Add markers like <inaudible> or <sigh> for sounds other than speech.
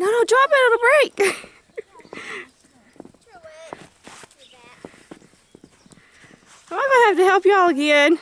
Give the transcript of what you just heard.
No, no, drop it, it'll break. <laughs> I'm gonna have to help y'all again.